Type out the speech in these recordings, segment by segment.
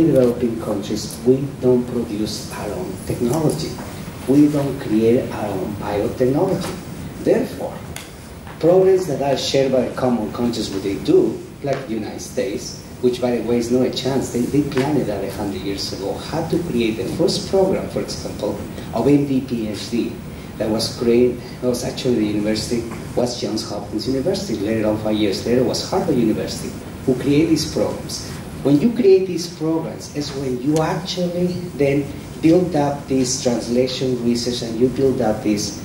in developing countries, we don't produce our own technology. We don't create our own biotechnology. Therefore, programs that are shared by common countries, what they do, like the United States, which by the way is not a chance, they, they planned that 100 years ago, how to create the first program, for example, of MD PhD that was created, was actually the university, was Johns Hopkins University. Later on, five years later, was Harvard University, who created these programs. When you create these programs, is when you actually then build up this translation research and you build up this,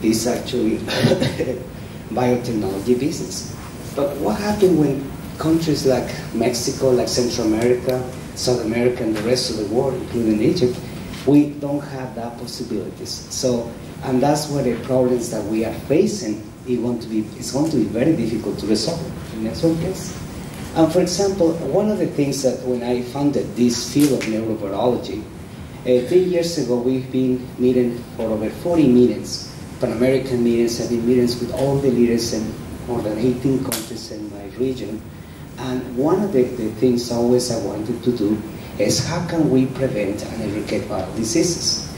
this actually biotechnology business. But what happened when countries like Mexico, like Central America, South America, and the rest of the world, including Egypt, we don't have that possibilities. So, and that's where the problems that we are facing is going to be, it's going to be very difficult to resolve. Next one, please. And for example, one of the things that when I founded this field of neurobiology, uh, three years ago we've been meeting for over 40 meetings, Pan-American meetings, I've been meetings with all the leaders in more than 18 countries in my region. And one of the, the things always I wanted to do is how can we prevent and eradicate viral diseases?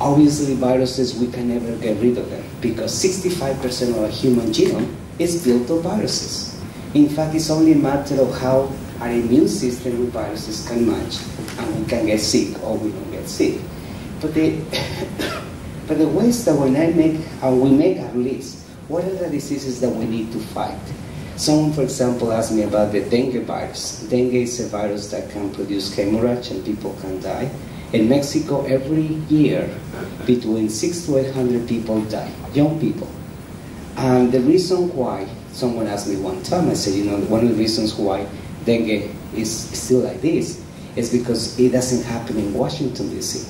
Obviously, viruses, we can never get rid of them because 65% of our human genome is built of viruses. In fact, it's only a matter of how our immune system with viruses can match and we can get sick or we don't get sick. But the, but the ways that when I make, and we make our list, what are the diseases that we need to fight? Someone, for example, asked me about the dengue virus. Dengue is a virus that can produce hemorrhage and people can die. In Mexico, every year, between six to 800 people die, young people. And the reason why, someone asked me one time, I said, you know, one of the reasons why dengue is still like this is because it doesn't happen in Washington, D.C.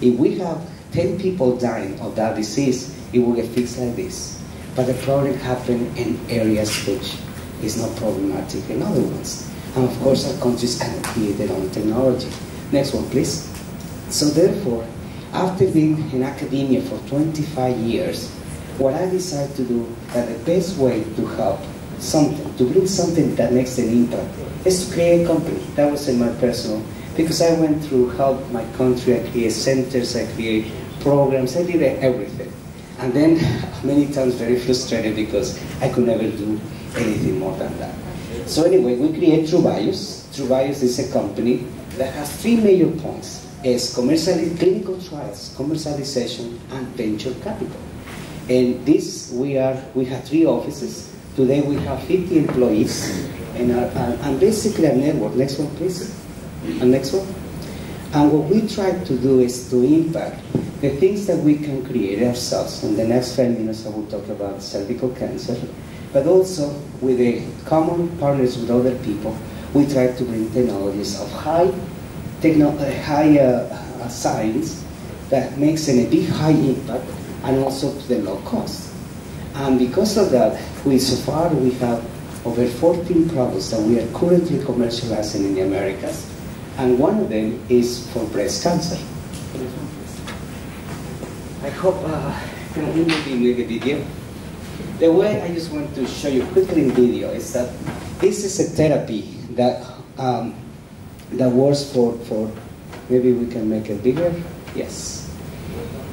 If we have 10 people dying of that disease, it will get fixed like this. But the problem happens in areas which is not problematic in other ones. And of course, our countries cannot create their own technology. Next one, please. So therefore, after being in academia for 25 years, what I decided to do that the best way to help something, to bring something that makes an impact, is to create a company. That was in my personal, because I went through help my country, I created centers, I created programs, I did everything. And then many times very frustrated because I could never do anything more than that. So anyway, we create TruBios. True Bios is a company that has three major points. It's commercially, clinical trials, commercialization, and venture capital. And this, we are, we have three offices. Today we have 50 employees, and, our, and, and basically a network. Next one, please. And next one. And what we try to do is to impact the things that we can create ourselves. In the next five minutes, I will talk about cervical cancer, but also with the common partners with other people, we try to bring technologies of high, techno uh, high uh, science that makes a big high impact and also to the low cost. And because of that, we so far we have over 14 products that we are currently commercializing in the Americas, and one of them is for breast cancer. I hope, uh, can we maybe make a video? The way I just want to show you quickly in video is that this is a therapy that, um, that works for, for, maybe we can make it bigger? Yes.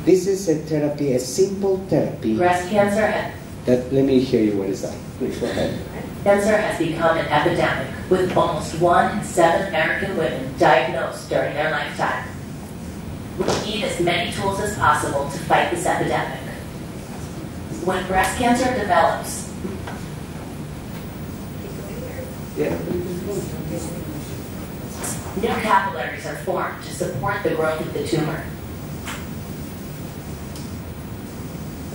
This is a therapy, a simple therapy. Breast cancer that, let me hear you, what is that? Please go ahead. Cancer has become an epidemic, with almost one in seven American women diagnosed during their lifetime. We need as many tools as possible to fight this epidemic. When breast cancer develops, Yeah. new capillaries are formed to support the growth of the tumor.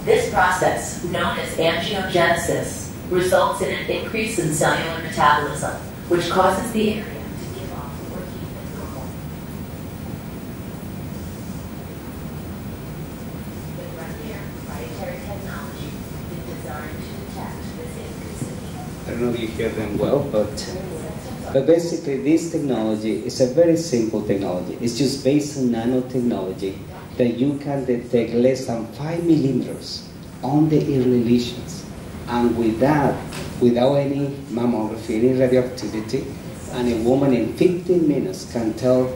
This process, known as angiogenesis, results in an increase in cellular metabolism, which causes the area to give off more heat than normal. Heat. I don't know if you hear them well, but, but basically this technology is a very simple technology. It's just based on nanotechnology that you can detect less than five millimeters on the early lesions. And with that, without any mammography, any radioactivity, and a woman in 15 minutes can tell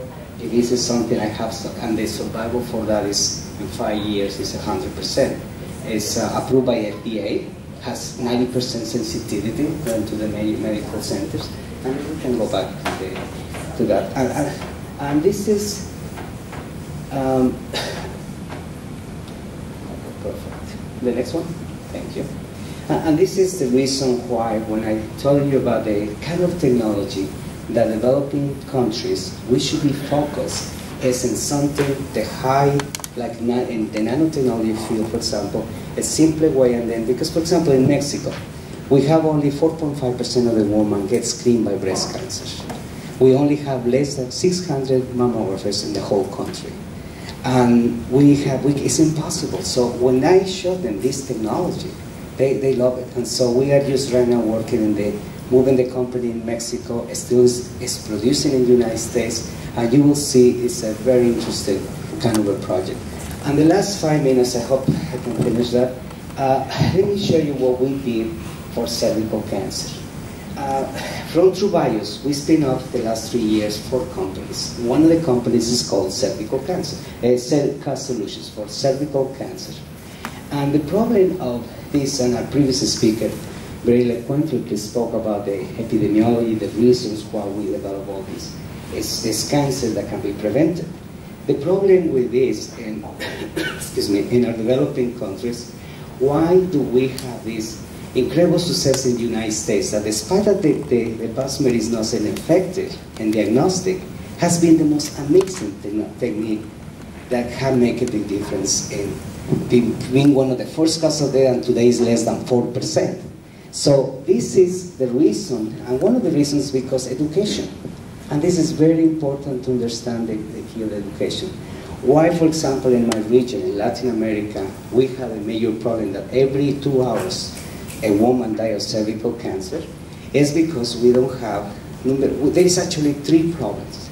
if this is something I have, and the survival for that is in five years is 100%. It's uh, approved by FDA, has 90% sensitivity going to the medical centers, and we can go back to, the, to that. And, and, and, this is um, perfect. The next one, thank you. And this is the reason why when I told you about the kind of technology that developing countries, we should be focused is in something the high, like in the nanotechnology field, for example, a simpler way and then, because for example in Mexico, we have only 4.5% of the women get screened by breast cancer. We only have less than 600 mammographers in the whole country. And we have, we, it's impossible. So when I show them this technology, they, they love it. And so we are just right now working in the, moving the company in Mexico, still is, is producing in the United States, and you will see it's a very interesting kind of a project. And the last five minutes, I hope I can finish that. Uh, let me show you what we did for cervical cancer. Uh, from TruBios, we spin off the last three years four companies. One of the companies is called Cervical Cancer, uh, Cell Solutions for cervical cancer. And the problem of this, and our previous speaker very eloquently spoke about the epidemiology, the reasons why we develop all this. It's, it's cancer that can be prevented. The problem with this, in, excuse me, in our developing countries, why do we have this incredible success in the United States that despite that the, the, the Pap smear is not an effective and diagnostic, has been the most amazing technique that can make a big difference in being one of the first cases of death and today is less than 4%. So this is the reason, and one of the reasons because education. And this is very important to understand the, the key of education. Why, for example, in my region, in Latin America, we have a major problem that every two hours a woman dies of cervical cancer is because we don't have, there is actually three problems.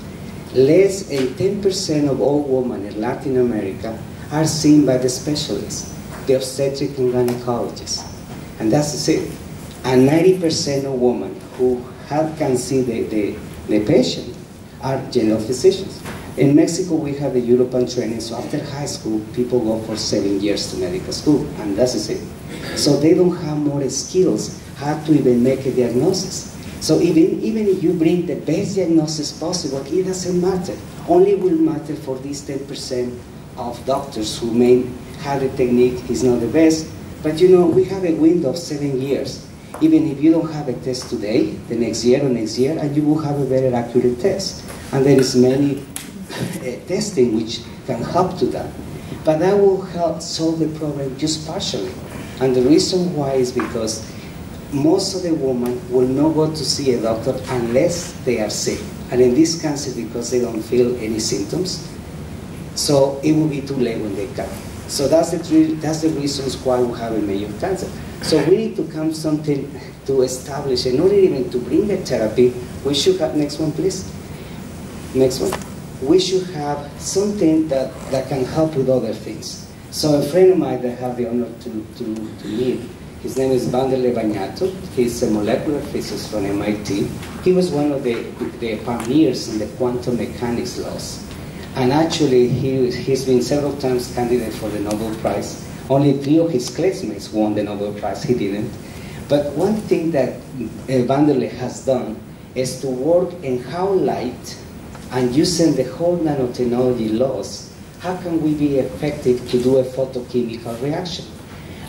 Less than 10% of all women in Latin America are seen by the specialists, the obstetric and gynecologists. And that's it. And 90% of women who have, can see the, the, the patient are general physicians. In Mexico, we have the European training, so after high school, people go for seven years to medical school, and that's it. So they don't have more skills how to even make a diagnosis. So even, even if you bring the best diagnosis possible, it doesn't matter. Only will matter for these 10% of doctors who may have the technique is not the best. But you know, we have a window of seven years. Even if you don't have a test today, the next year or next year, and you will have a very accurate test. And there is many uh, testing which can help to that. But that will help solve the problem just partially. And the reason why is because most of the women will not go to see a doctor unless they are sick. And in this cancer, because they don't feel any symptoms, so it will be too late when they come. So that's the, that's the reasons why we have a major cancer. So we need to come something to establish, and not even to bring the therapy, we should have, next one please, next one. We should have something that, that can help with other things. So a friend of mine that I have the honor to, to, to meet, his name is Vanderlei Bagnato. He's a molecular physicist from MIT. He was one of the, the pioneers in the quantum mechanics laws. And actually, he, he's been several times candidate for the Nobel Prize. Only three of his classmates won the Nobel Prize, he didn't. But one thing that uh, Vanderlei has done is to work in how light and using the whole nanotechnology laws, how can we be effective to do a photochemical reaction?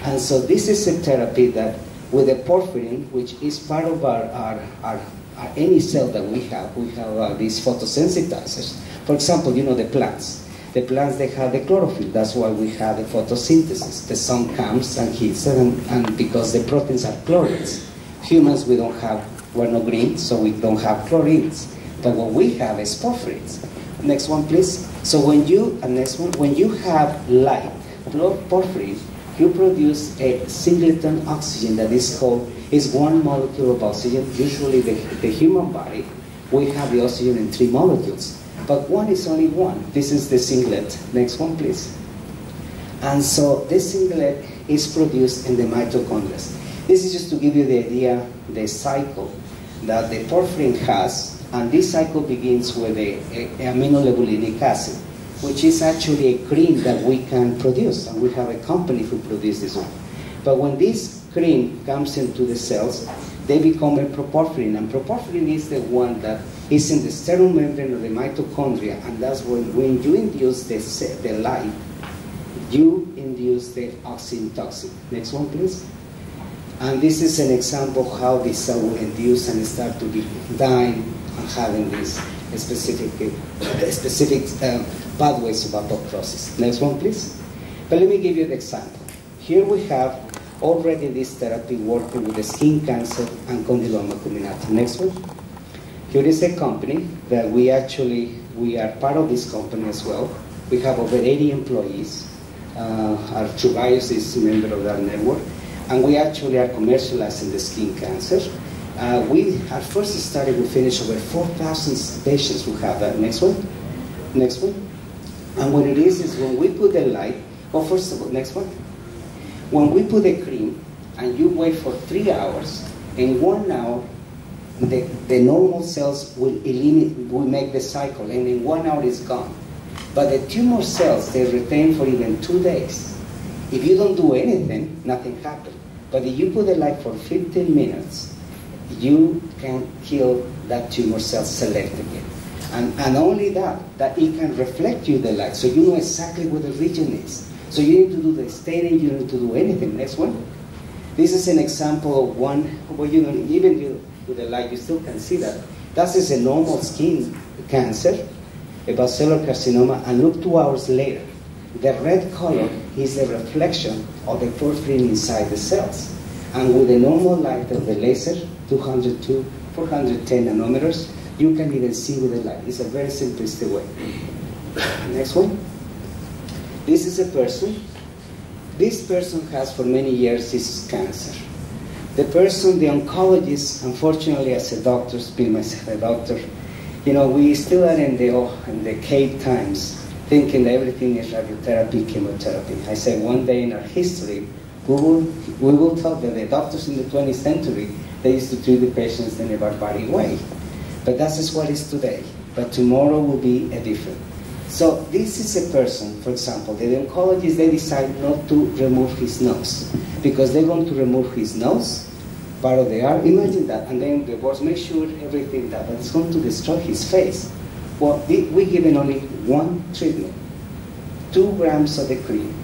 And so this is a therapy that with the porphyrin, which is part of our, our, our, our any cell that we have, we have uh, these photosensitizers, for example, you know the plants. The plants, they have the chlorophyll. That's why we have the photosynthesis. The sun comes and heats it, and, and because the proteins are chlorines. Humans, we don't have, we're not green, so we don't have chlorines. But what we have is porphyrins. Next one, please. So when you, and next one, when you have light, porphyrin, you produce a singleton oxygen that is called, is one molecule of oxygen. Usually the, the human body, we have the oxygen in three molecules but one is only one. This is the singlet. Next one, please. And so this singlet is produced in the mitochondria. This is just to give you the idea, the cycle that the porphyrin has And this cycle begins with a, a, aminolevulinic acid, which is actually a cream that we can produce, and we have a company who produces this one. But when this cream comes into the cells, they become a proporphyrin, and proporphyrin is the one that is in the sterile membrane of the mitochondria, and that's when, when you induce the, the light, you induce the oxygen toxin. Next one, please. And this is an example of how the cell will induce and start to be dying having these specific, specific um, pathways of apoptosis. Next one, please. But let me give you an example. Here we have already this therapy working with the skin cancer and condyloma acuminata. Next one. Here is a company that we actually, we are part of this company as well. We have over 80 employees. Uh, our TruBios is a member of that network and we actually are commercializing the skin cancer. Uh, we, our first study, we finished over 4,000 patients who have that. Next one. Next one. And what it is, is when we put the light, oh, first of all, next one. When we put the cream and you wait for three hours, in one hour, the, the normal cells will eliminate, will make the cycle, and in one hour it's gone. But the tumor cells, they retain for even two days. If you don't do anything, nothing happens. But if you put the light for 15 minutes, you can kill that tumor cell selectively. And, and only that, that it can reflect you the light, so you know exactly where the region is. So you need to do the staining, you need to do anything. Next one. This is an example of one where you know, even you, with the light, you still can see that. That is a normal skin cancer, a basilar carcinoma, and look two hours later. The red color is a reflection of the porphyrin inside the cells. And with the normal light of the laser, 202, 410 nanometers, you can even see with the light. It's a very simplistic way. Next one. This is a person. This person has for many years this cancer. The person, the oncologist, unfortunately as a doctor, being myself a doctor, you know, we still are in the, oh, in the cave times thinking that everything is radiotherapy, chemotherapy. I say one day in our history, we will, we will talk that the doctors in the 20th century, they used to treat the patients in a barbaric way. But that's just what is today. But tomorrow will be a different. So this is a person, for example, the oncologists, they decide not to remove his nose because they want to remove his nose, part of the arm. Imagine that. And then the boss make sure everything that, but it's going to destroy his face. Well, we, we given only one treatment, two grams of the cream.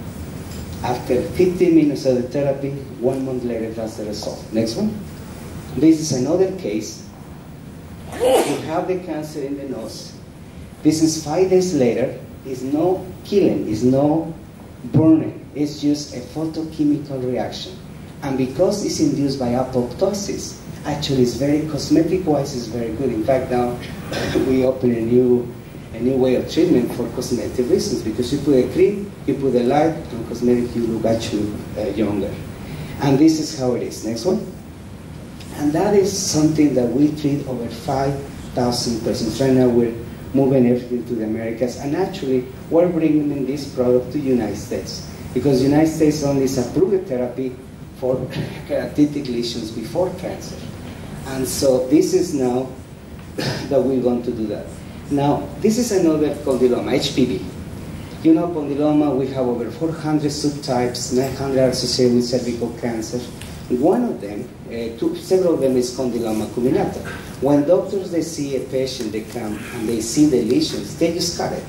After 15 minutes of the therapy, one month later, that's the result. Next one. This is another case. You have the cancer in the nose. This is five days later. It's no killing, it's no burning. It's just a photochemical reaction. And because it's induced by apoptosis, actually it's very cosmetic-wise, it's very good. In fact, now we open a new a new way of treatment for cosmetic reasons because you put a cream, you put a light, and cosmetic you look actually uh, younger. And this is how it is. Next one. And that is something that we treat over 5,000 persons. Right now we're moving everything to the Americas, and actually we're bringing this product to the United States because the United States only is approved therapy for keratitic lesions before cancer. And so this is now that we're going to do that. Now, this is another condyloma, HPV. You know, condyloma, we have over 400 subtypes, 900 associated with cervical cancer. One of them, uh, two, several of them is condyloma acuminata. When doctors, they see a patient, they come and they see the lesions, they just cut it.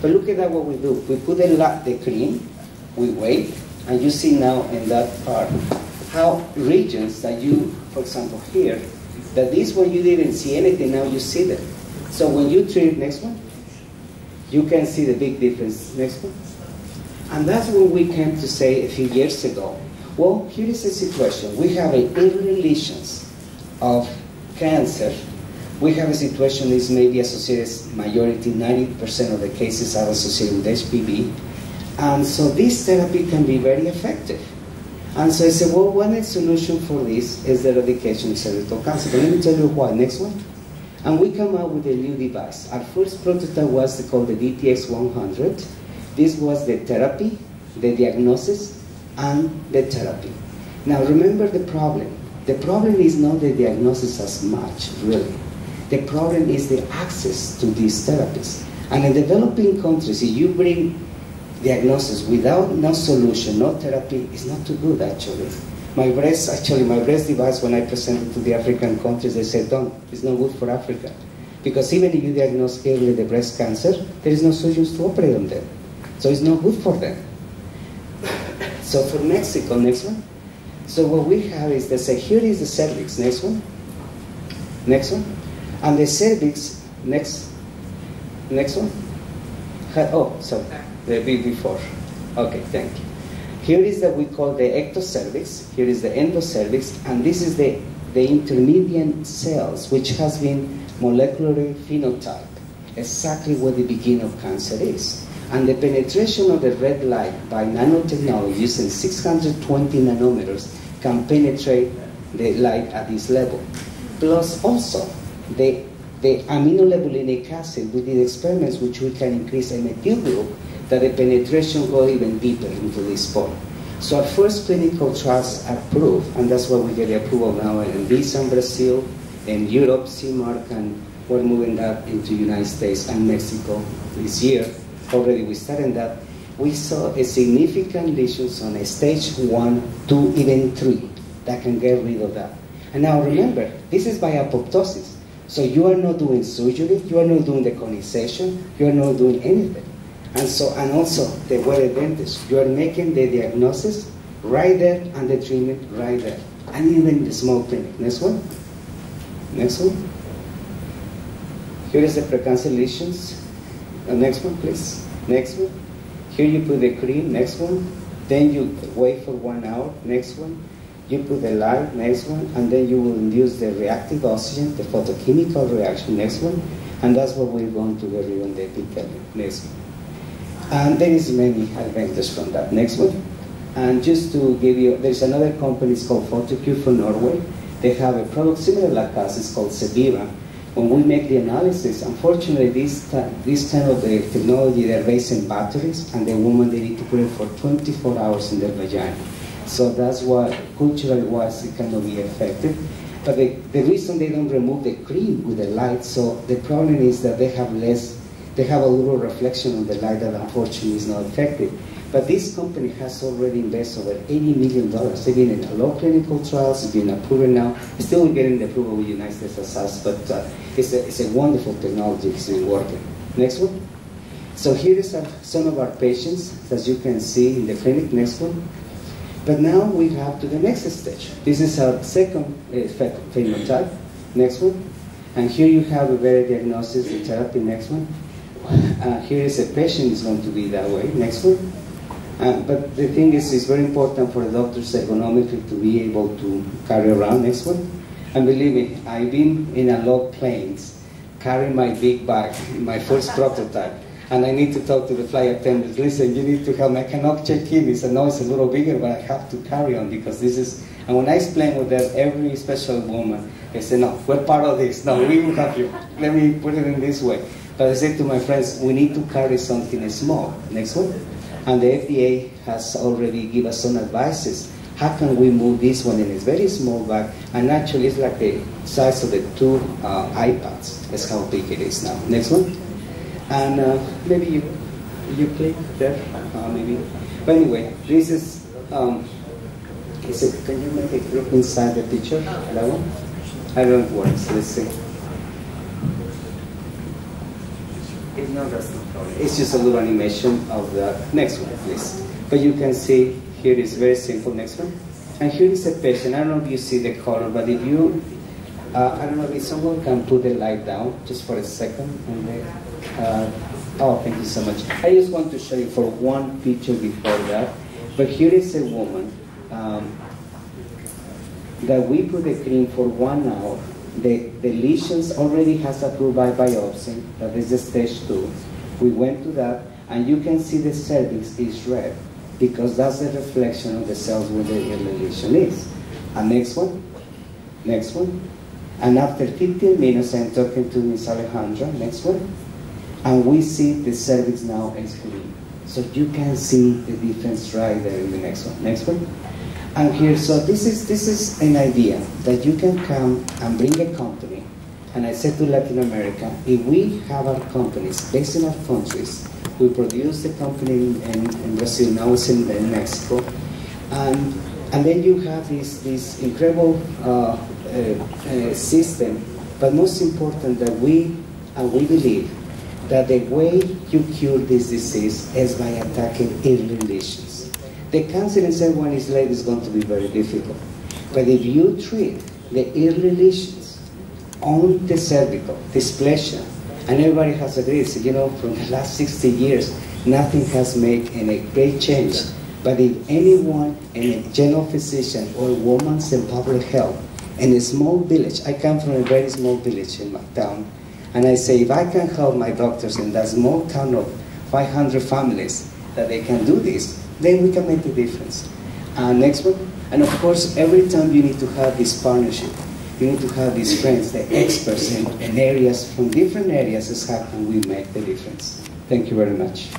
But look at that what we do. We put the, the cream, we wait, and you see now in that part how regions that you, for example, here, that this one you didn't see anything, now you see them. So when you treat, next one, you can see the big difference. Next one. And that's when we came to say a few years ago, well, here is the situation. We have a early lesions of cancer. We have a situation that is maybe associated, majority, 90% of the cases are associated with HPV. And so this therapy can be very effective. And so I said, well, one solution for this is the eradication of cervical cancer. But let me tell you why. Next one. And we come out with a new device. Our first prototype was called the DTX100. This was the therapy, the diagnosis, and the therapy. Now remember the problem. The problem is not the diagnosis as much, really. The problem is the access to these therapies. And in developing countries, if you bring diagnosis without no solution, no therapy, it's not too good actually. My breast, actually, my breast device, when I presented to the African countries, they said, don't, it's not good for Africa. Because even if you diagnose early the breast cancer, there is no surgeons to operate on them. So it's not good for them. So for Mexico, next one. So what we have is they say, here is the cervix, next one. Next one. And the cervix, next, next one. Oh, sorry, the bit before. Okay, thank you. Here is that we call the ectocervix, here is the endocervix, and this is the, the intermediate cells, which has been molecularly phenotyped, exactly where the beginning of cancer is. And the penetration of the red light by nanotechnology using 620 nanometers can penetrate the light at this level. Plus also, the, the aminolevulinic acid, we did experiments which we can increase a methyl group that the penetration go even deeper into this point. So our first clinical trials are approved, and that's why we get the approval now ANVISA in Brazil, in Europe, CE Mark, and we're moving that into United States and Mexico this year. Already we started that. We saw a significant lesions on stage one, two, even three that can get rid of that. And now remember, this is by apoptosis. So you are not doing surgery, you are not doing the conization, you are not doing anything. And so, and also the word advantage, you are making the diagnosis right there and the treatment right there. And even the small clinic. Next one. Next one. Here is the precancer lesions. Uh, next one, please. Next one. Here you put the cream. Next one. Then you wait for one hour. Next one. You put the light. Next one. And then you will induce the reactive oxygen, the photochemical reaction. Next one. And that's what we're going to do on the epithelium. Next one. And there is many advantages from that. Next one. And just to give you, there's another company, it's called Photocure from Norway. They have a product similar like us, it's called Cevira. When we make the analysis, unfortunately, this, this kind of the technology, they're based in batteries, and the woman, they need to put it for 24 hours in their vagina. So that's why, culturally wise, it cannot be effective. But the, the reason they don't remove the cream with the light, so the problem is that they have less they have a little reflection on the light that unfortunately is not effective. But this company has already invested over $80 million. They've been in a lot of clinical trials, it's been approved now. Still getting the approval with the United States as us, but uh, it's, a, it's a wonderful technology, it's been working. Next one. So here is our, some of our patients, as you can see in the clinic. Next one. But now we have to the next stage. This is our second uh, phenotype. Next one. And here you have a very diagnosis, the therapy. Next one. Uh, here is a patient is going to be that way. Next one. Uh, but the thing is, it's very important for the doctors economically to be able to carry around. Next one. And believe me, I've been in a lot of planes carrying my big bag, my first prototype. And I need to talk to the flight attendants. Listen, you need to help me. I cannot check in. It's a no, it's a little bigger, but I have to carry on because this is. And when I explain with them, every special woman, they say, no, we're part of this. No, we will help you. Let me put it in this way. But I said to my friends, we need to carry something small. Next one. And the FDA has already given us some advices. How can we move this one in a very small bag? And actually, it's like the size of the two uh, iPads. That's how big it is now. Next one. And uh, maybe you you click there, uh, maybe. But anyway, this is. Um, is it? Can you make it look inside the picture? That one. I don't it works. Let's see. No, that's no problem. It's just a little animation of the next one, please. But you can see here is very simple. Next one. And here is a patient. I don't know if you see the color, but if you, uh, I don't know if someone can put the light down just for a second. And uh, oh, thank you so much. I just want to show you for one picture before that. But here is a woman um, that we put the cream for one hour the, the lesions already has approved by biopsy, that is the stage two. We went to that, and you can see the cervix is red, because that's the reflection of the cells where the early lesion is. And next one, next one. And after 15 minutes, I'm talking to Miss Alejandra, next one. And we see the cervix now is clean. So you can see the difference right there in the next one. Next one. And here, so this is, this is an idea that you can come and bring a company. And I said to Latin America, if we have our companies based in our countries, we produce the company in, in, in Brazil, now it's in, in Mexico, and, and then you have this, this incredible uh, uh, uh, system, but most important that we, and we believe, that the way you cure this disease is by attacking early lesions. The cancer in someone is late is going to be very difficult. But if you treat the early lesions on the cervical, dysplasia, and everybody has agreed, so, you know, from the last 60 years, nothing has made any great change. But if anyone, any general physician or a woman's in public health, in a small village, I come from a very small village in my town, and I say, if I can help my doctors in that small town of 500 families that they can do this, then we can make a difference. Uh, next one. And of course, every time you need to have this partnership. You need to have these friends, the experts in, in areas, from different areas, is how can we make the difference. Thank you very much.